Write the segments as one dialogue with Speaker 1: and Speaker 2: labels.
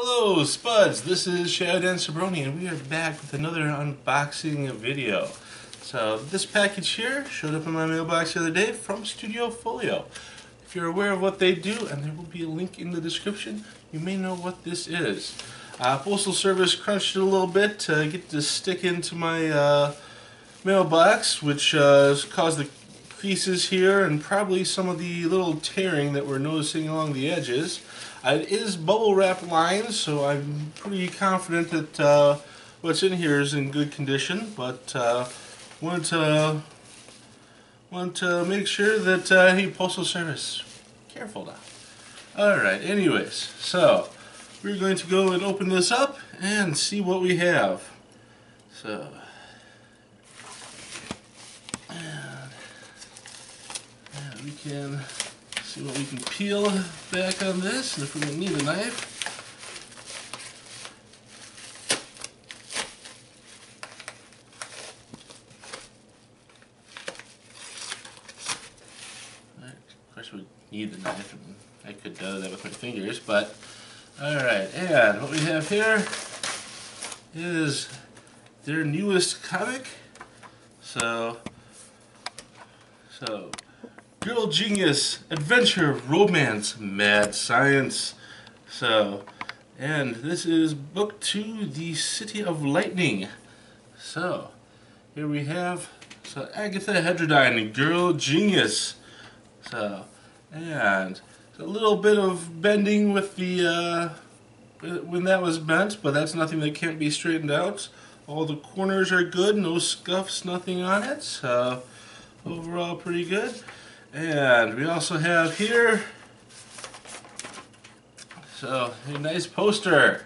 Speaker 1: Hello Spuds, this is ShadowDancerBrony and we are back with another unboxing video. So this package here showed up in my mailbox the other day from Studio Foglio. If you're aware of what they do, and there will be a link in the description, you may know what this is. Uh, Postal Service crunched it a little bit to get this stick into my uh, mailbox, which uh, caused the creases here and probably some of the little tearing that we're noticing along the edges. Uh, it is bubble wrap lined, so I'm pretty confident that uh, what's in here is in good condition, but uh, want to want to make sure that uh, hey postal service careful now. All right. Anyways, so we're going to go and open this up and see what we have. So. And, and we can see what we can peel back on this, and if we need a knife. Need the knife, and I could do that with my fingers, but alright, and what we have here is their newest comic. So, so, Girl Genius, Adventure, Romance, Mad Science. So, and this is book two, The City of Lightning. So, here we have so Agatha Heterodyne, Girl Genius. So, and a little bit of bending with the, uh, when that was bent, but that's nothing that can't be straightened out. All the corners are good, no scuffs, nothing on it. So, overall pretty good. And we also have here, so a nice poster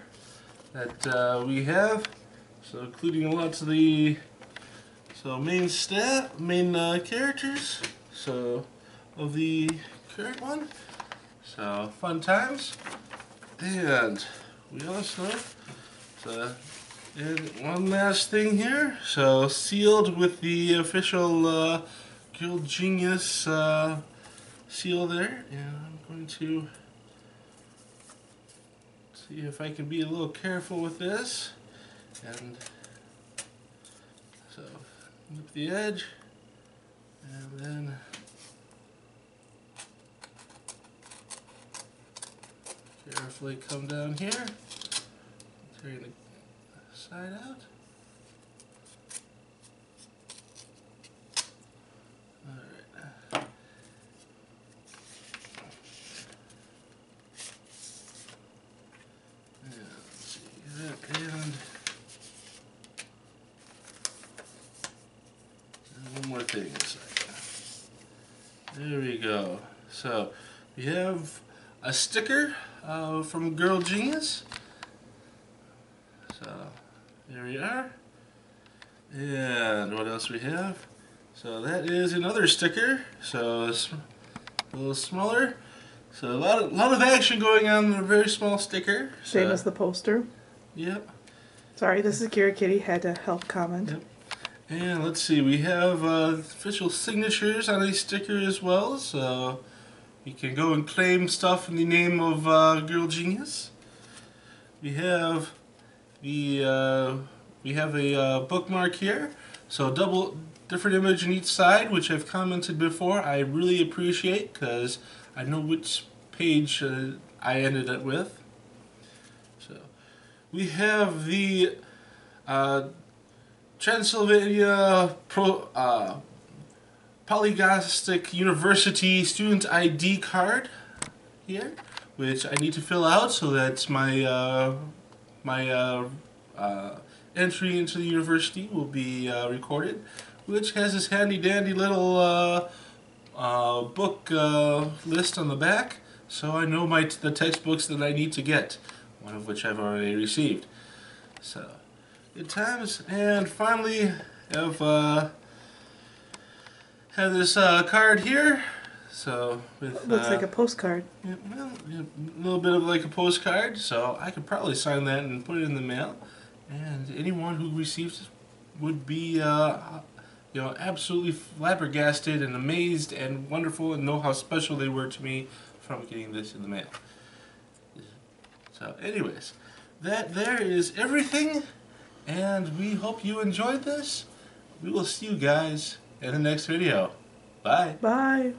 Speaker 1: that uh, we have. So including lots of the so main stat, main uh, characters. So of the current one. So fun times. And we also so and one last thing here. So sealed with the official uh, Girl Genius uh, seal there. And I'm going to see if I can be a little careful with this. And so nip the edge and then carefully come down here, turn the side out. Alright. And let's see that and and one more thing inside. There we go. So we have a sticker uh, from Girl Genius. So there we are. And what else we have? So that is another sticker. So it's a little smaller. So a lot of, lot of action going on in a very small sticker.
Speaker 2: Same
Speaker 1: so,
Speaker 2: as the poster.
Speaker 1: Yep.
Speaker 2: Sorry, this is Kira Kitty. Had to help comment.
Speaker 1: Yep. And let's see, we have uh, official signatures on a sticker as well. So you can go and claim stuff in the name of uh, Girl Genius. We have the uh, we have a uh, bookmark here. So double different image on each side, which I've commented before. I really appreciate because I know which page uh, I ended up with. So we have the uh, Transylvania Pro uh, Polygnostic University student ID card here, which I need to fill out so that my uh, my uh, uh, entry into the university will be uh, recorded, which has this handy dandy little uh, uh, book list on the back, so I know my the textbooks that I need to get, one of which I've already received. So, good times, and finally have have this uh, card here. So with
Speaker 2: looks
Speaker 1: uh,
Speaker 2: like a postcard.
Speaker 1: yeah, well, a little bit of like a postcard. So I could probably sign that and put it in the mail, and anyone who receives it would be, uh, you know, absolutely flabbergasted and amazed and wonderful and know how special they were to me from getting this in the mail. So, anyways, that there is everything, and we hope you enjoyed this. We will see you guys in the next video. Bye.
Speaker 2: Bye.